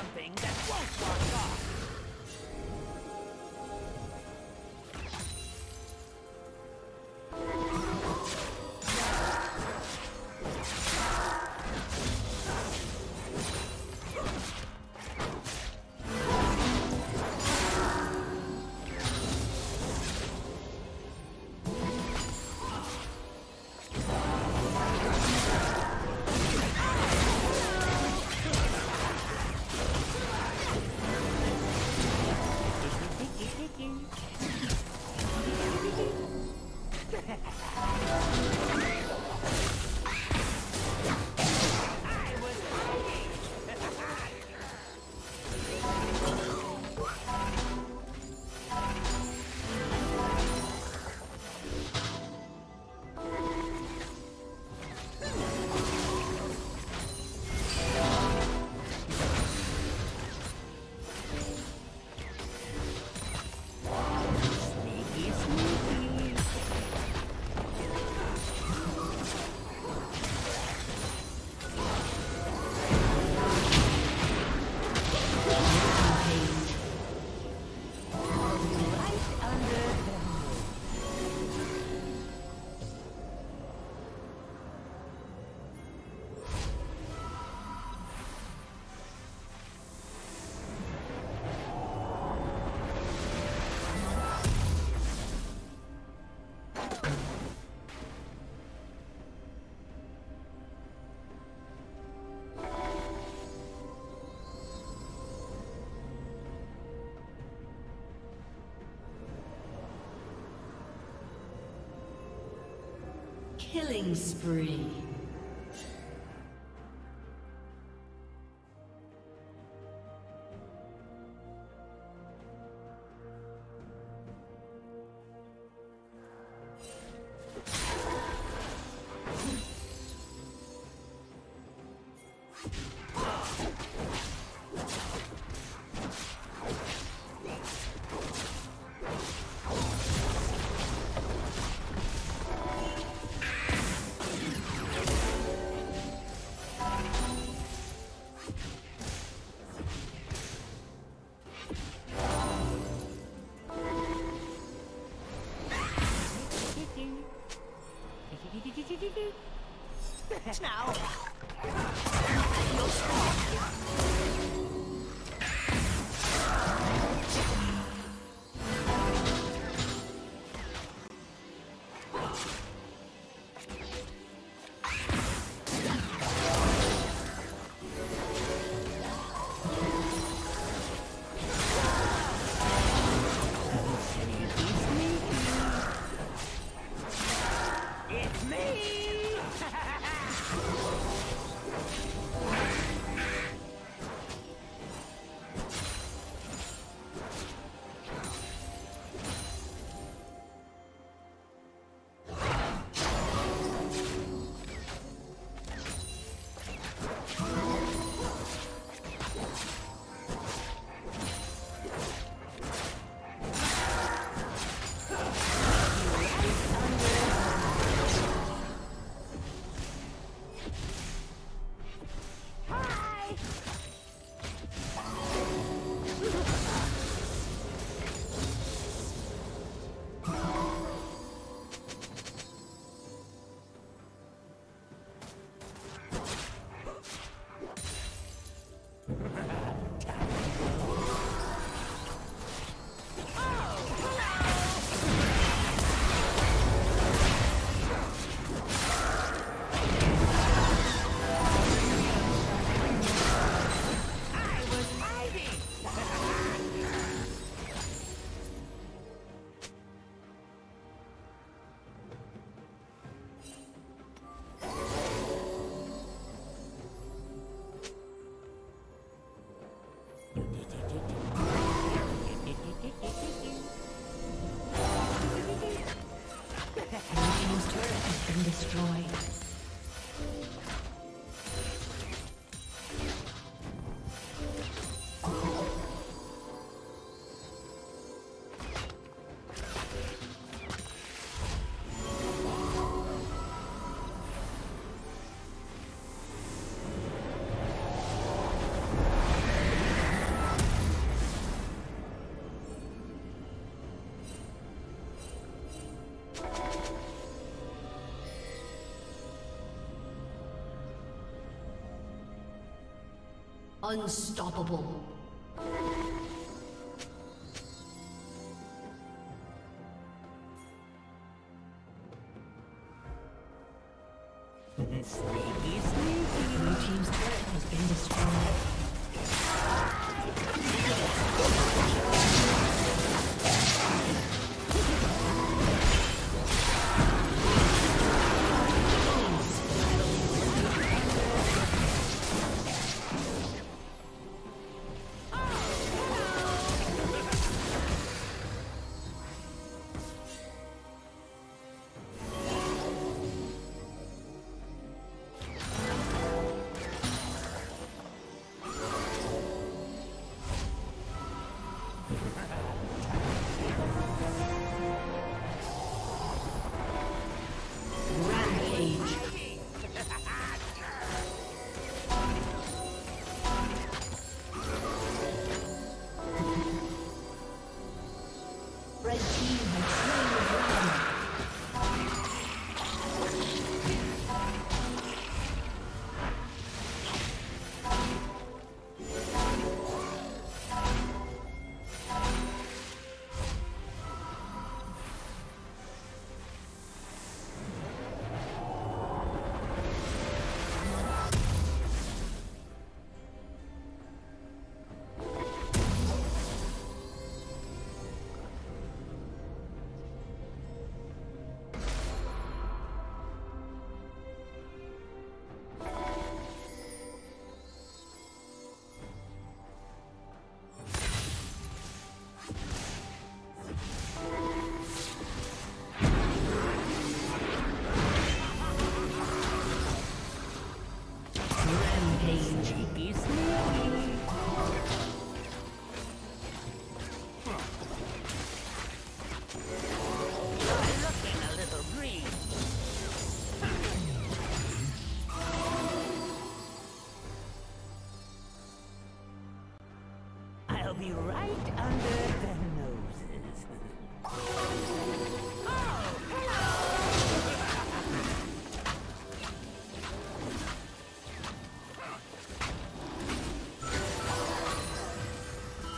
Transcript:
something that won't wash off. Killing spree. Now. Unstoppable.